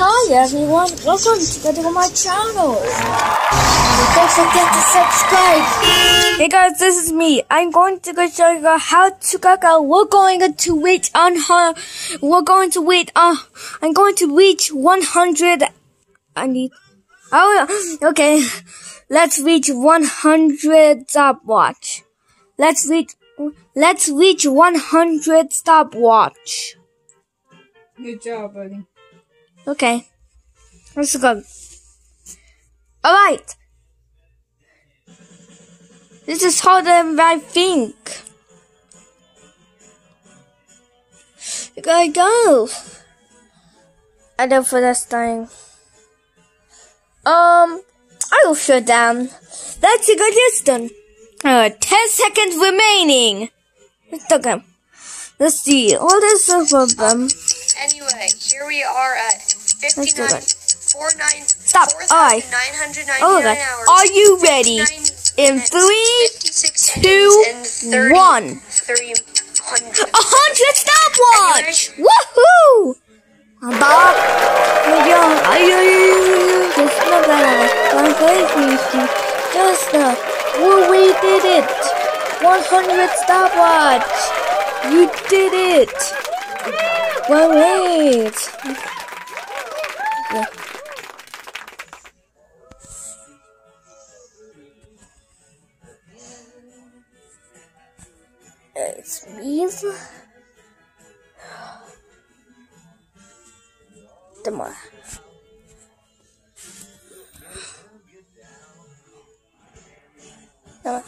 Hi everyone, welcome to my channel. Don't forget to subscribe. Hey guys, this is me. I'm going to go show you how to gaga. We're going to wait on her. We're going to wait on. I'm going to reach 100. I need. Oh, okay. Let's reach 100 stopwatch. Let's reach. Let's reach 100 stopwatch. Good job, buddy. Okay. Let's go. Alright. This is harder than I think. You gotta go. I do for this thing. Um, I will shut down. That's a good distance. Uh, 10 seconds remaining. Let's okay. Let's see. What is the problem? Anyway, here we are at Let's do 59, that. 49, Stop. Alright. Oh, okay. Are you ready? In minutes, three, 56 two, seconds, and 30 one. 300. A hundred stopwatch! Woohoo! I'm back. Yeah, I just not that I'm crazy. Just uh, well, we did it. 100 stopwatch. You did it. Well, wait. Yeah. It's me. Tomorrow. Tomorrow.